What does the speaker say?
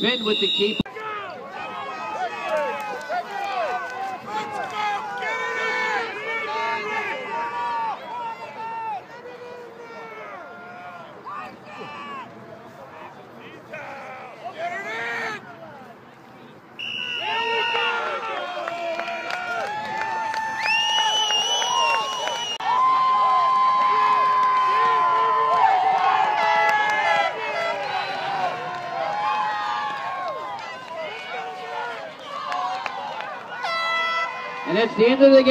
Men with the keeper. And that's the end of the game.